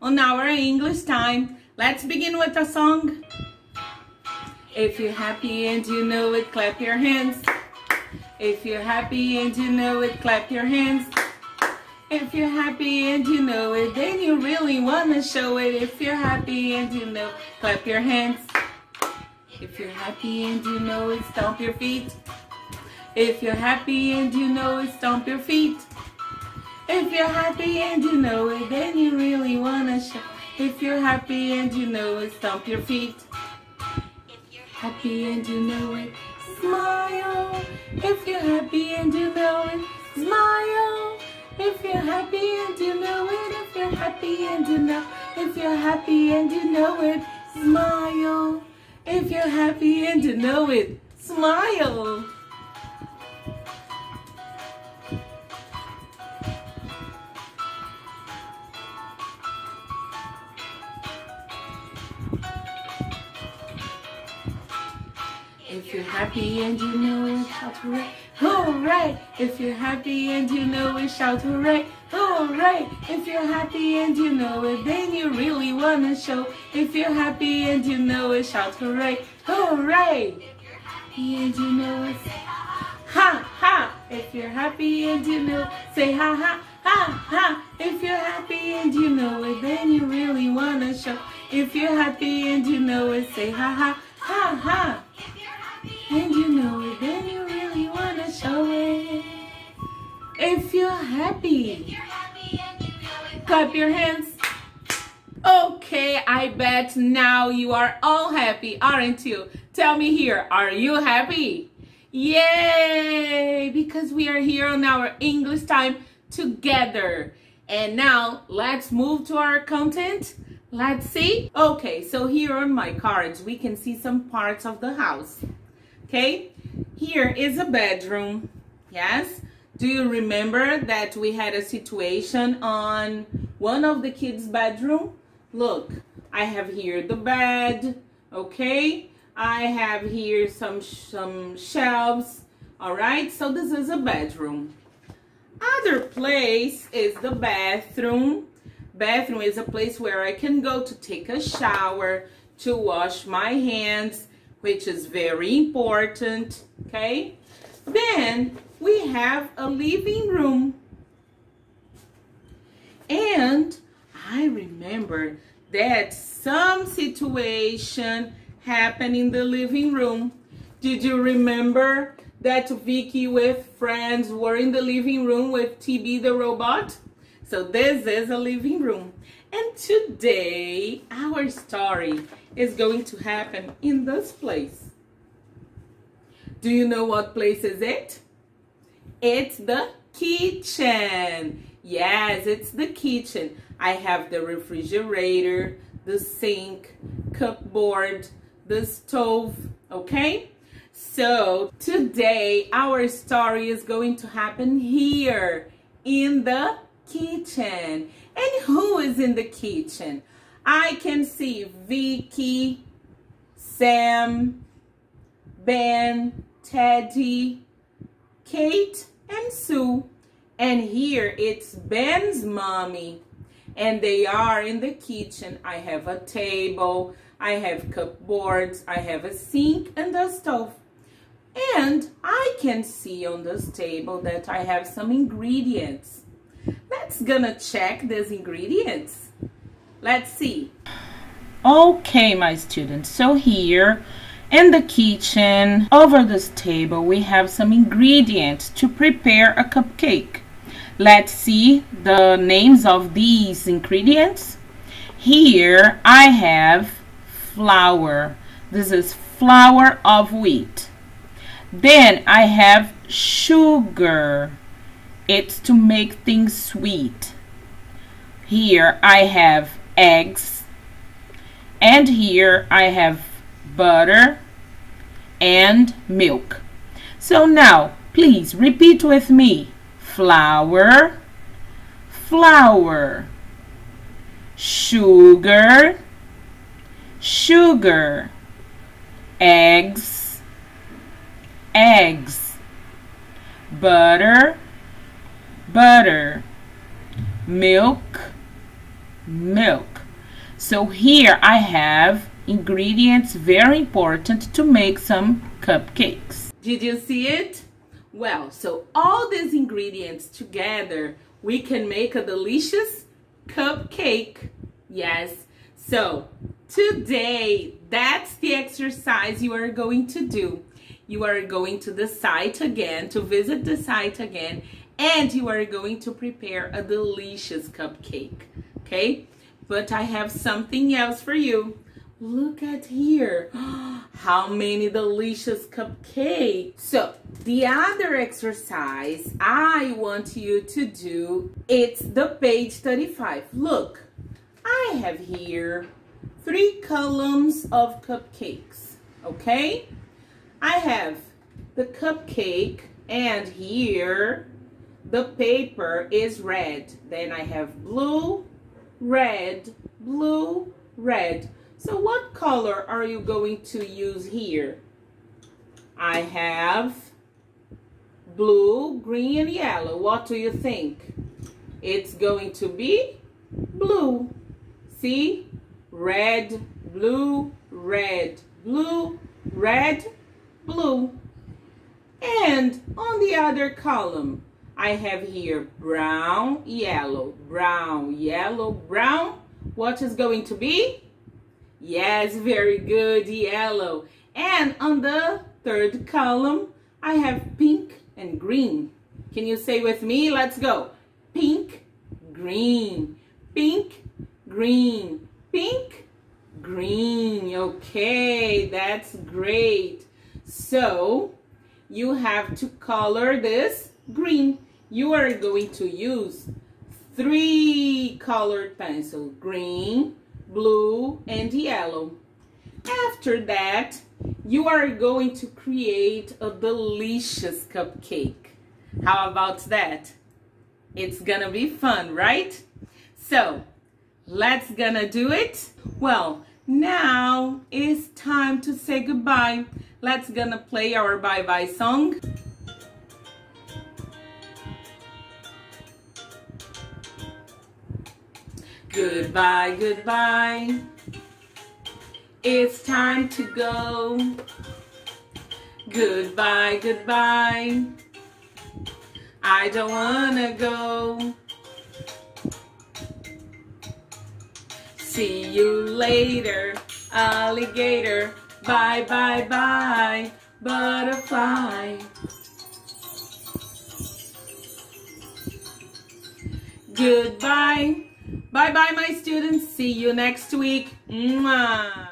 On our English time. Let's begin with a song. If you're happy and you know it, clap your hands. If you're happy and you know it, clap your hands. If you're happy and you know it, then you really want to show it. If you're happy and you know, it, clap your hands. If you're happy and you know it, stomp your feet. If you're happy and you know it, stomp your feet. If you're happy and you know it, then you really want to show. If you're happy and you know it, stomp your feet. If you're happy and you know it, smile. If you're happy and you know it, smile. If you're happy and you know it, if you're happy and you know, if you're happy and you know it, smile. If you're happy and you know it, smile. If you're happy and you know it, shout hooray, hooray. If you're happy and you know it, shout hooray, hooray. If you're happy and you know it, then you really wanna show. If you're happy and you know it, shout hooray, hooray. And you know it, ha ha. If you're happy and you know, it, say ha ha. Ha ha! If you're happy and you know it, then you really wanna show. If you're happy and you know it, say ha ha, ha ha. And you know it, then you really wanna show it. If you're happy, clap your hands. Okay, I bet now you are all happy, aren't you? Tell me here, are you happy? Yay! Because we are here on our English time together. And now let's move to our content. Let's see. Okay, so here on my cards, we can see some parts of the house. Okay, here is a bedroom. Yes. Do you remember that we had a situation on one of the kids' bedroom? Look, I have here the bed. Okay, I have here some some shelves. All right, so this is a bedroom. Other place is the bathroom. Bathroom is a place where I can go to take a shower, to wash my hands, which is very important, okay? Then we have a living room. And I remember that some situation happened in the living room. Did you remember that Vicky with friends were in the living room with TB the robot? So this is a living room. And today our story is going to happen in this place. Do you know what place is it? It's the kitchen. Yes, it's the kitchen. I have the refrigerator, the sink, cupboard, the stove, okay? So today our story is going to happen here in the kitchen. And who is in the kitchen? I can see Vicky, Sam, Ben, Teddy, Kate, and Sue. And here it's Ben's mommy. And they are in the kitchen. I have a table, I have cupboards, I have a sink and a stove. And I can see on this table that I have some ingredients. Let's gonna check these ingredients. Let's see. Okay, my students, so here in the kitchen, over this table, we have some ingredients to prepare a cupcake. Let's see the names of these ingredients. Here I have flour. This is flour of wheat. Then I have sugar. It's to make things sweet. Here I have eggs. And here I have butter and milk. So now, please repeat with me. Flour, flour, sugar, sugar, eggs, eggs, butter, butter, milk, milk. So here I have ingredients very important to make some cupcakes. Did you see it? Well, so all these ingredients together, we can make a delicious cupcake. Yes. So today, that's the exercise you are going to do. You are going to the site again, to visit the site again, and you are going to prepare a delicious cupcake. Okay? But I have something else for you. Look at here. How many delicious cupcakes. So the other exercise I want you to do, it's the page 35. Look, I have here three columns of cupcakes, okay? I have the cupcake and here the paper is red. Then I have blue, red, blue, red. So what color are you going to use here? I have blue, green, and yellow. What do you think? It's going to be blue. See? Red, blue, red, blue, red, blue. And on the other column, I have here brown, yellow, brown, yellow, brown. What is going to be? Yes, very good, yellow. And on the third column, I have pink and green. Can you say with me? Let's go. Pink, green, pink, green, pink, green. Okay, that's great. So, you have to color this green. You are going to use three colored pencils, green, blue, and yellow. After that, you are going to create a delicious cupcake. How about that? It's gonna be fun, right? So, let's gonna do it. Well, now it's time to say goodbye. Let's gonna play our bye-bye song. Goodbye, goodbye. It's time to go. Goodbye, goodbye. I don't wanna go. See you later, alligator. Bye, bye, bye, butterfly. Goodbye. Bye bye, my students. See you next week. Mwah.